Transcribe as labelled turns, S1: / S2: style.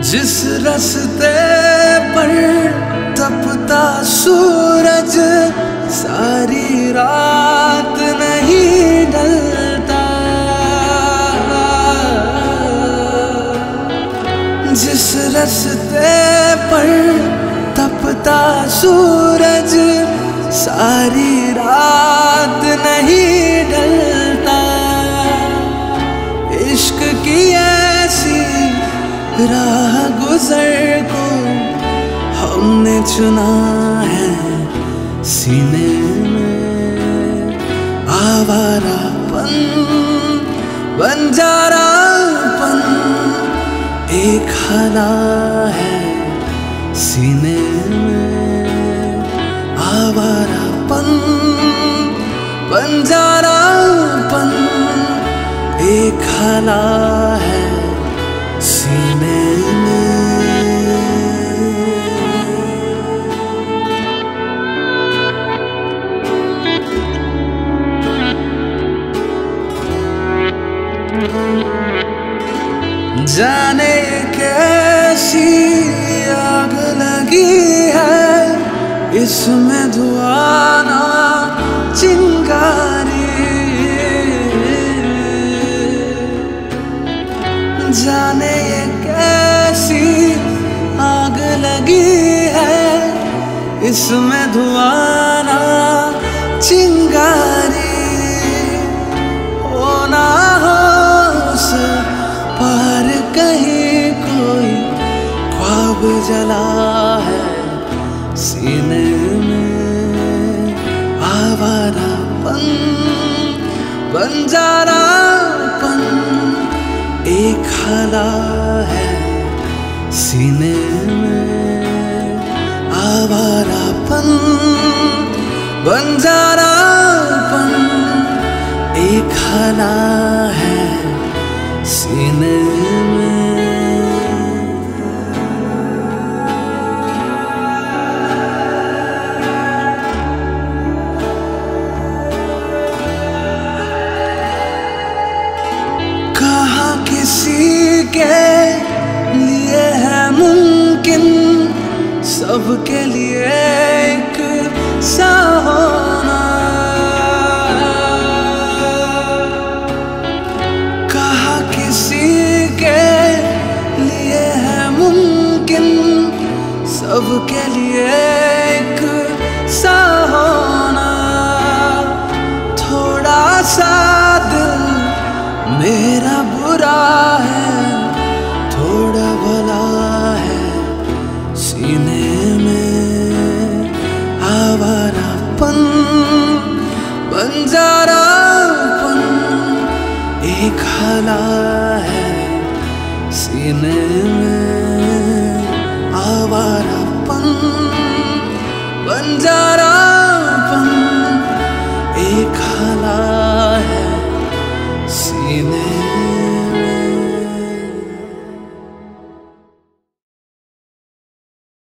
S1: जिस रस्ते पर तपता सूरज, सारी रात नहीं ढलता। जिस रस्ते पर तपता सूरज, सारी रात नहीं ढलता। राह गुजर को हमने चुना है सीने में। आवारापन, बंजारापन एक हला है सीने में। आवारापन, बंजारापन एक हला जाने कैसी आग लगी है, इसमें धुआना चिंगारी। जाने कैसी आग लगी है, इसमें धुआना ख्वाब जला है सीने में। आवारापन बंजारापन एक हला है सीने में। आवारापन बंजारापन एक हला है सीने में। के लिए है मुमकिन, सबके लिए एक कहा किसी के लिए है मुमकिन, सबके लिए जारापन एक हला है सीने में आवारापन बंजारापन एक हला है सीने